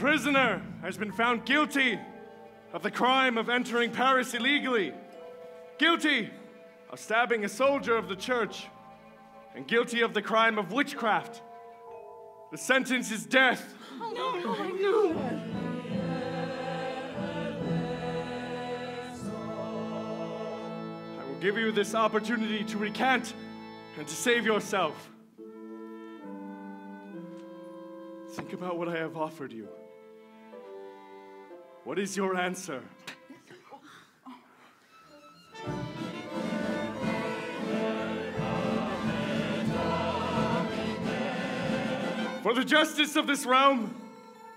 prisoner has been found guilty of the crime of entering Paris illegally, guilty of stabbing a soldier of the church, and guilty of the crime of witchcraft. The sentence is death. Oh, no, no. I will give you this opportunity to recant and to save yourself. Think about what I have offered you. What is your answer? For the justice of this realm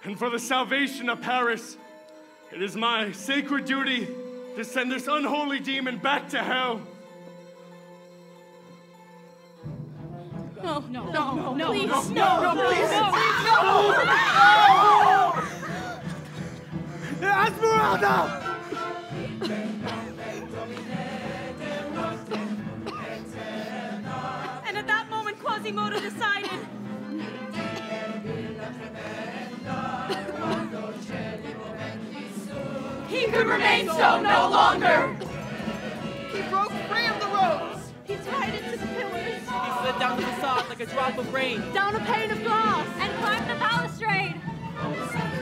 and for the salvation of Paris, it is my sacred duty to send this unholy demon back to hell. No, no, no, no, no, please, no, no, no, no, please, no, no, Esmeralda! And at that moment, Quasimodo decided. he could remain so no longer. He broke free of the ropes. He tied it to the pillars. He slid down the facade like a drop of rain. Down a pane of glass. And climbed the balustrade.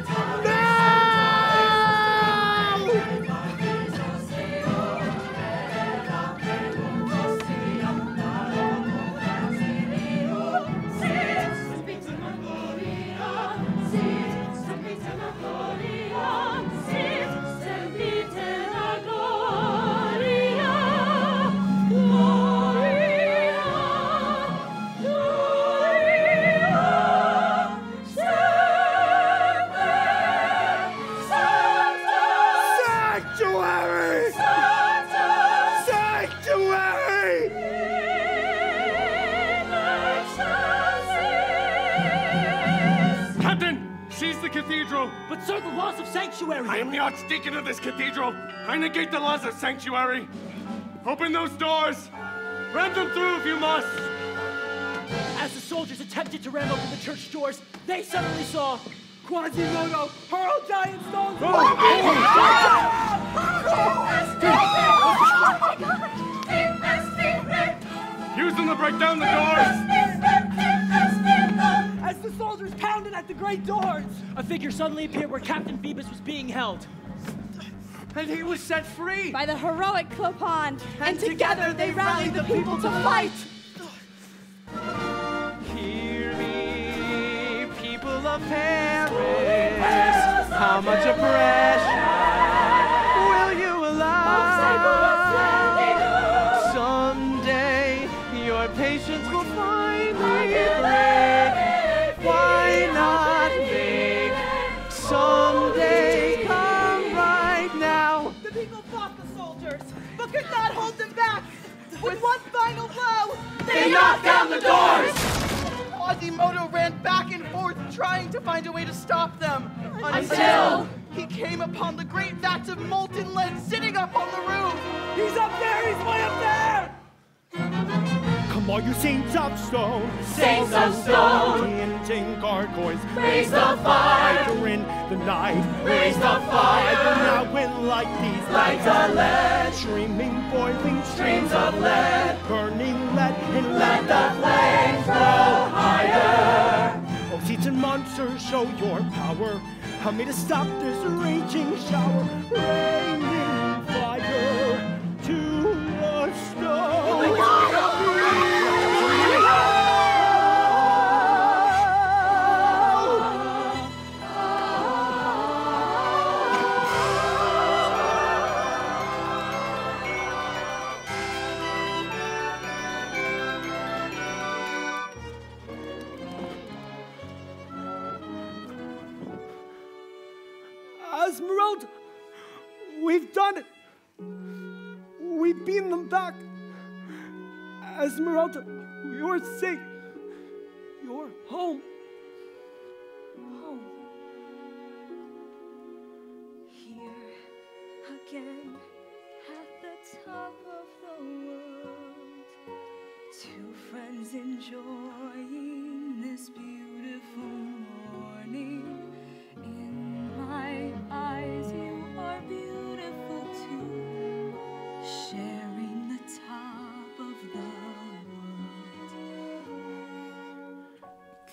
I am the archdeacon of this cathedral. I negate the laws of sanctuary. Open those doors. Ram them through if you must. As the soldiers attempted to ram open the church doors, they suddenly saw Quasimodo hurl giant stones. Oh, oh, Use them to break down the doors. As the soldiers pounded at the great doors, a figure suddenly appeared where Captain Phoebus was being held. And he was set free. By the heroic Clopin. And, together they rallied the people to fight. Hear me, people of Paris. How much oppression will you allow? Someday your patience will finally They knocked down the doors. Quasimodo ran back and forth trying to find a way to stop them. Until- he came upon the great vats of molten lead sitting up on the roof. He's up there! He's way up there! All you saints of stone, Saints of stone. Chanting gargoyles, Raise the fire. In the night, Raise the fire. now will light these Lights of lead. streaming, boiling Streams of lead. burning lead, and Let the flames grow higher. Oh, seeds and monsters, show your power. Help me to stop this raging shower, raining Esmeralda, we've done it. We've beaten them back. Esmeralda, you're safe. You're home. Home. Here again at the top of the world, two friends enjoying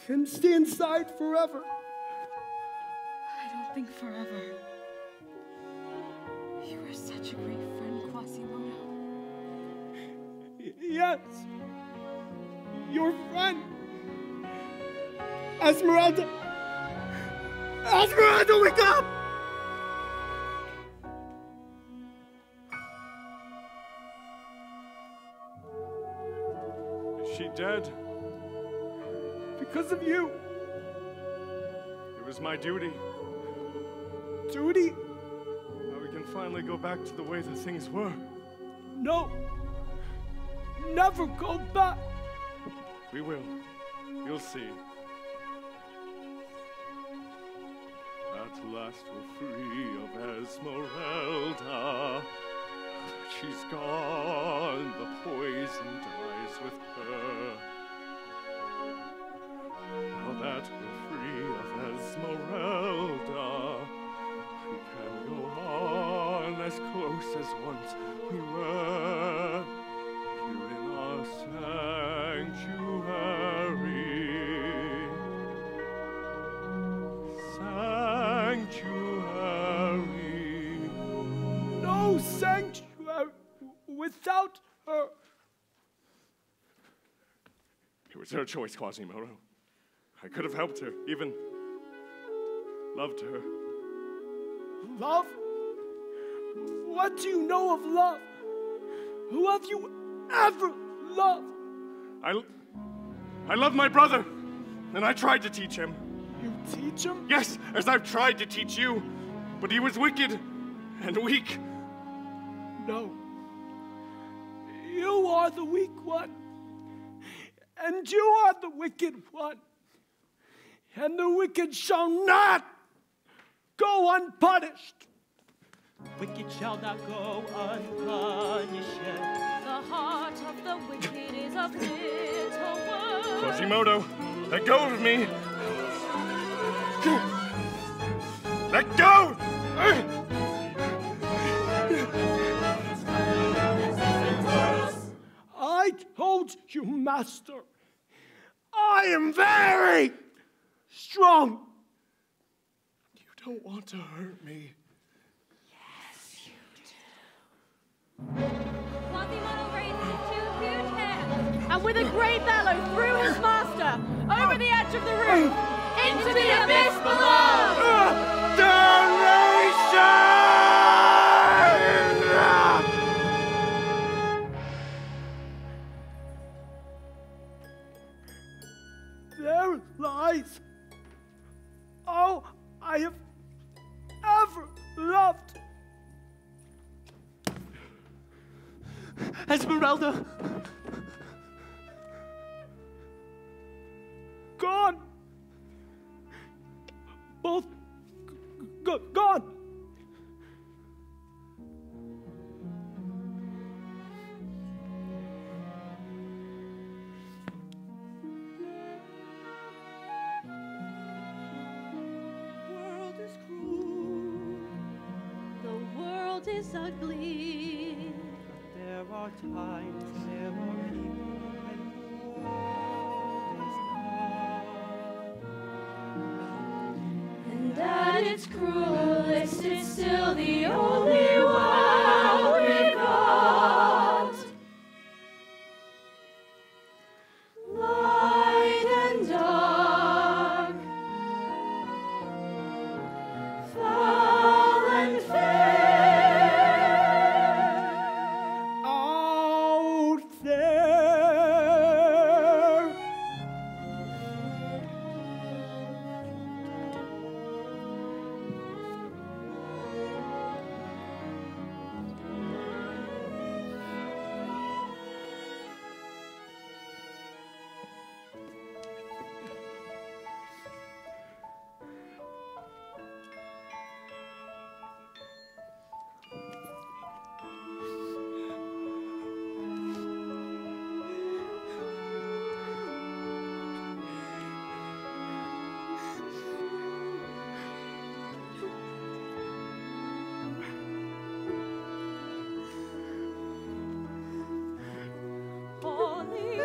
can stay inside forever. I don't think forever. You are such a great friend, Quasimodo. Y- Yes. Your friend. Esmeralda. Esmeralda, wake up! Is she dead? Because of you. It was my duty. Duty? Now we can finally go back to the way that things were. No. Never go back. We will. You'll see. At last we're free of Esmeralda. She's gone, the poison dies with her. As once we were. Here in our sanctuary. Sanctuary. No sanctuary without her. It was her choice, Quasimodo. I could have helped her, even loved her. Love? What do you know of love? Who have you ever loved? I, I love my brother, and I tried to teach him. You teach him? Yes, as I've tried to teach you, but he was wicked and weak. No. You are the weak one. And you are the wicked one. And the wicked shall not go unpunished. Wicked shall not go unpunished. The heart of the wicked is of little worth. Quasimodo, let go of me. Let go! I told you, Master. I am very strong. You don't want to hurt me. Quasimodo two huge hands. And with a great bellow threw his master over the edge of the roof into the abyss below. Esmeralda! Gone. Both g- g- gone. world is cruel. The world is ugly. Its cruelest is still the only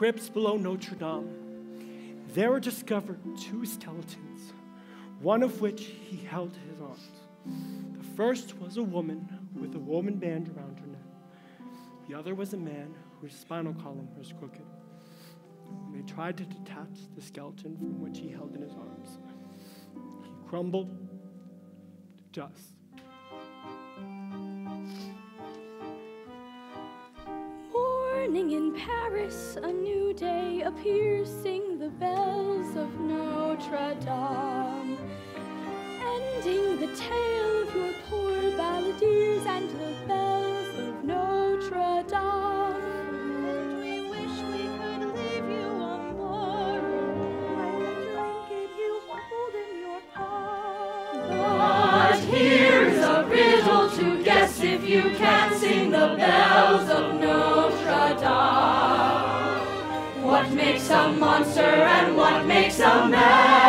crypts below Notre Dame, there were discovered two skeletons, one of which he held in his arms. The first was a woman with a woman band around her neck. The other was a man whose spinal column was crooked. They tried to detach the skeleton from which he held in his arms, he crumbled to dust. Morning in Paris, a new day appears. Sing the bells of Notre Dame. Ending the tale of your poor balladeers and the bells a monster and what makes a man?